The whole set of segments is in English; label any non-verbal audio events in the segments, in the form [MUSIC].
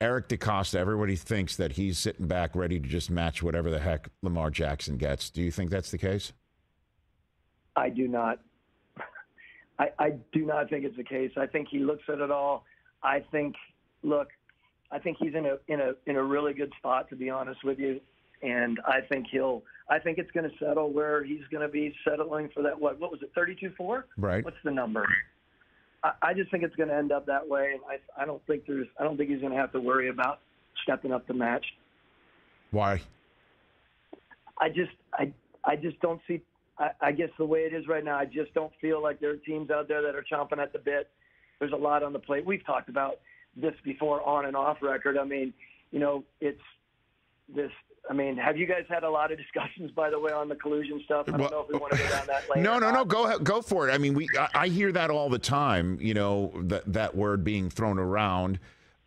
Eric DeCosta, everybody thinks that he's sitting back ready to just match whatever the heck Lamar Jackson gets. Do you think that's the case? I do not. I, I do not think it's the case. I think he looks at it all. I think, look, I think he's in a in a in a really good spot to be honest with you, and I think he'll. I think it's going to settle where he's going to be settling for that. What what was it? Thirty two four. Right. What's the number? I, I just think it's going to end up that way, and I I don't think there's I don't think he's going to have to worry about stepping up the match. Why? I just I I just don't see I, I guess the way it is right now, I just don't feel like there are teams out there that are chomping at the bit. There's a lot on the plate. We've talked about this before on and off record. I mean, you know, it's this. I mean, have you guys had a lot of discussions, by the way, on the collusion stuff? I don't well, know if we want to go down that [LAUGHS] lane. No, no, no. Go go for it. I mean, we I, I, hear that all the time. You know, that that word being thrown around.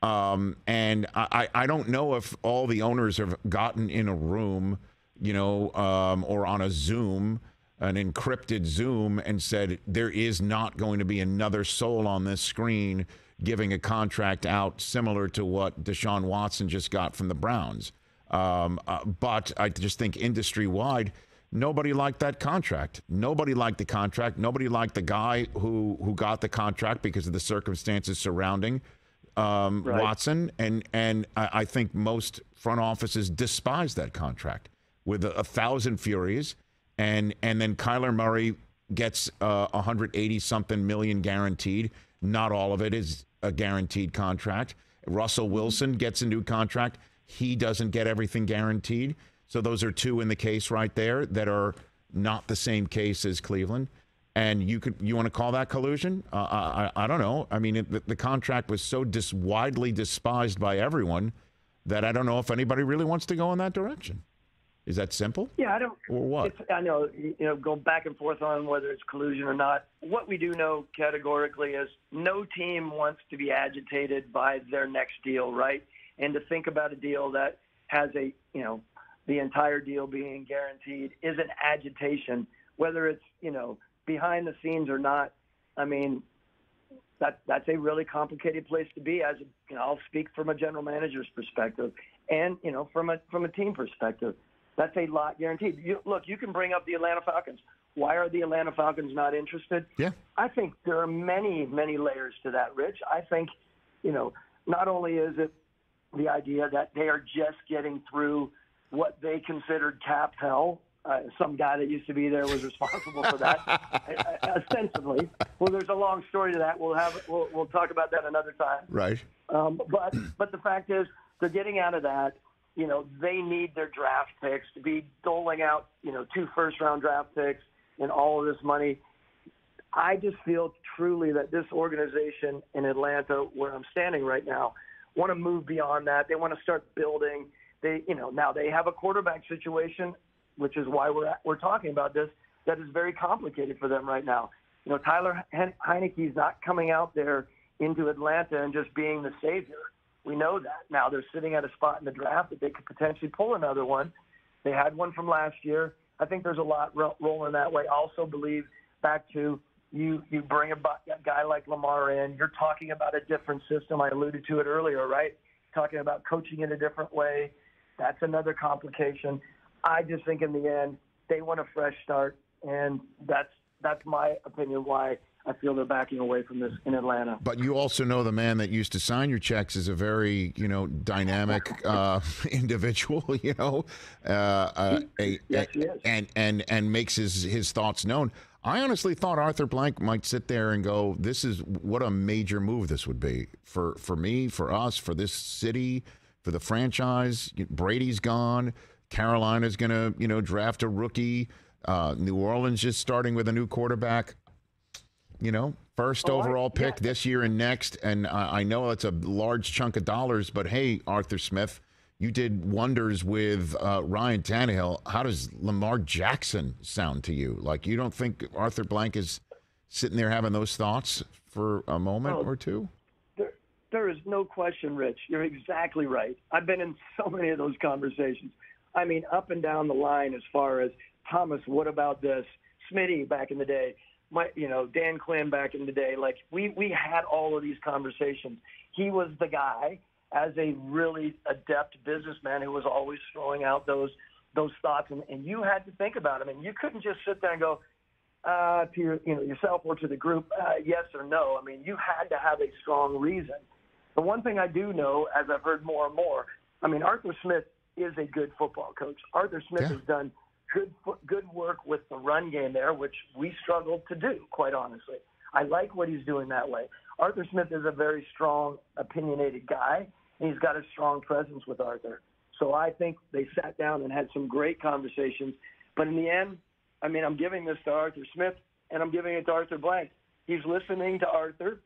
Um, and I, I don't know if all the owners have gotten in a room, you know, um, or on a Zoom an encrypted Zoom and said there is not going to be another soul on this screen giving a contract out similar to what Deshaun Watson just got from the Browns. Um, uh, but I just think industry wide, nobody liked that contract. Nobody liked the contract. Nobody liked the guy who who got the contract because of the circumstances surrounding um, right. Watson. And and I, I, think most front offices despise that contract with a, a thousand furies and and then Kyler Murray gets uh, 180 something million guaranteed. Not all of it is a guaranteed contract. Russell Wilson gets a new contract. He doesn't get everything guaranteed. So those are two in the case right there that are not the same case as Cleveland. And you could you want to call that collusion? Uh, I, I don't know. I mean, it, the, the, contract was so dis- widely despised by everyone that I don't know if anybody really wants to go in that direction. Is that simple? Yeah, I don't. Or what? I know you know go back and forth on whether it's collusion or not. What we do know categorically is no team wants to be agitated by their next deal, right? And to think about a deal that has a you know the entire deal being guaranteed is an agitation, whether it's you know behind the scenes or not. I mean, that that's a really complicated place to be. As you know, I'll speak from a general manager's perspective, and you know from a from a team perspective that's a lot guaranteed. You, look, you can bring up the Atlanta Falcons. Why are the Atlanta Falcons not interested? Yeah. I think there are many, many layers to that, Rich. I think, you know, not only is it the idea that they are just getting through what they considered cap hell. Uh, some guy that used to be there was responsible for that, [LAUGHS] ostensibly. Well, there's a long story to that. We'll have we'll, we'll talk about that another time. Right. Um, but but the fact is, they're getting out of that you know, they need their draft picks to be doling out, you know, two first round draft picks and all of this money. I just feel truly that this organization in Atlanta, where I'm standing right now, want to move beyond that. They want to start building. They, you know, now they have a quarterback situation, which is why we're at, we're talking about this. That is very complicated for them right now. You know, Tyler Heinicke's not coming out there into Atlanta and just being the savior. We know that. Now they're sitting at a spot in the draft that they could potentially pull another one. They had one from last year. I think there's a lot rolling that way. I also believe back to you you bring a, guy like Lamar in. You're talking about a different system. I alluded to it earlier, right? Talking about coaching in a different way. That's another complication. I just think in the end they want a fresh start, and that's that's my opinion why I feel they're backing away from this in Atlanta. But you also know the man that used to sign your checks is a very, you know, dynamic [LAUGHS] uh, individual. [LAUGHS] You know, uh, uh, a, yes, a, and and and makes his his thoughts known. I honestly thought Arthur Blank might sit there and go, "This is what a major move this would be for for me, for us, for this city, for the franchise. Brady's gone. Carolina's going to, you know, draft a rookie." Uh, New Orleans just starting with a new quarterback you know, first oh, overall I, pick yeah. this year and next. And I, I know it's a large chunk of dollars, but hey, Arthur Smith, you did wonders with uh, Ryan Tannehill. How does Lamar Jackson sound to you? Like, you don't think Arthur Blank is sitting there having those thoughts for a moment or two? There, there is no question, Rich. You're exactly right. I've been in [LAUGHS] so many of those conversations. I mean, up and down the line as far as Thomas, what about this? Smitty back in the day my, you know, Dan Quinn back in the day. Like we we had all of these conversations. He was the guy as a really adept businessman who was always throwing out those those thoughts, and, and you had to think about them, and you couldn't just sit there and go uh, to your, you know yourself or to the group, uh, yes or no. I mean, you had to have a strong reason. The one thing I do know, as I've heard more and more, I mean, Arthur Smith is a good football coach. Arthur Smith Yeah. has done good good work with the run game there, which we struggled to do, quite honestly. I like what he's doing that way. Arthur Smith is a very strong, opinionated guy, he's got a strong presence with Arthur. So I think they sat down and had some great conversations. But in the end, I mean, I'm giving this to Arthur Smith, and I'm giving it to Arthur Blank. He's listening to Arthur,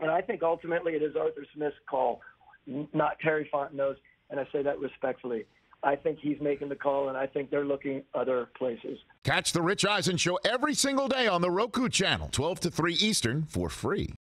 and I think ultimately it is Arthur Smith's call, not Terry Fontenot's. And I say that respectfully. I think he's making the call, and I think they're looking other places. Catch the Rich Eisen show every single day on the Roku channel, 12 to 3 Eastern for free.